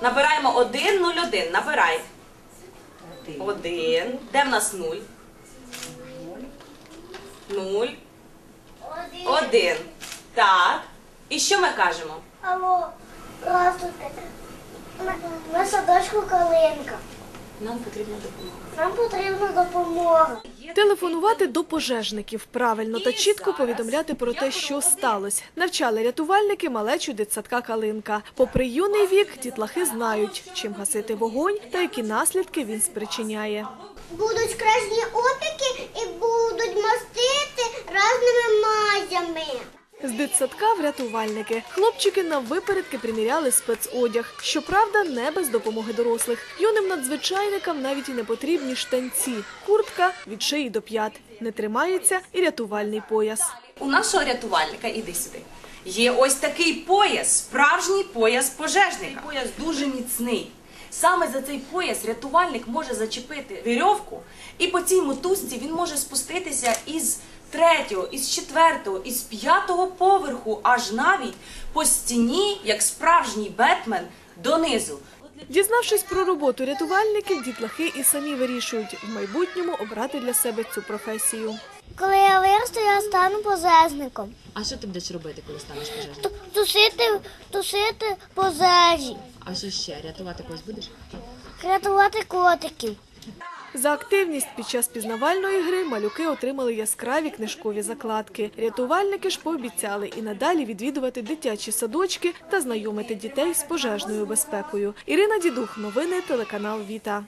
Набираємо 1, 0, 1. Набирай. 1. Де в нас 0? 0. 1. Так. І що ми кажемо? Алло, здравствуйте. На, садочку Калинка. Нам потрібна допомога. Нам потрібна допомога. Телефонувати до пожежників правильно та чітко повідомляти про те, що сталося. Навчали рятувальники малечу дитсадка Калинка. Попри юний вік, дітлахи знають, чим гасити вогонь та які наслідки він спричиняє. Будуть красні опіки і будуть Дитсадка врятувальники. Хлопчики на випередки приміряли спецодяг. Щоправда, не без допомоги дорослих. Юним надзвичайникам навіть і не потрібні штанці. Куртка від шиї до п'ят. Не тримається і рятувальний пояс. У нашого рятувальника, іди сюди. Є ось такий пояс, справжній пояс пожежника. Пояс дуже міцний. Саме за цей пояс рятувальник може зачепити вірьовку, і по цій мотузці він може спуститися із третього, із четвертого, із п'ятого поверху, аж навіть по стіні, як справжній Бетмен, донизу. Дізнавшись про роботу рятувальників, дітлахи і самі вирішують в майбутньому обрати для себе цю професію. Коли я виросту, я стану пожежником. А що ти будеш робити, коли станеш пожежником? Т- Тушити, тушити пожежі, А що ще? Рятувати когось будеш? рятувати котиків. За активність під час пізнавальної гри малюки отримали яскраві книжкові закладки. Рятувальники ж пообіцяли і надалі відвідувати дитячі садочки та знайомити дітей з пожежною безпекою. Ірина Дідух, новини телеканал Віта.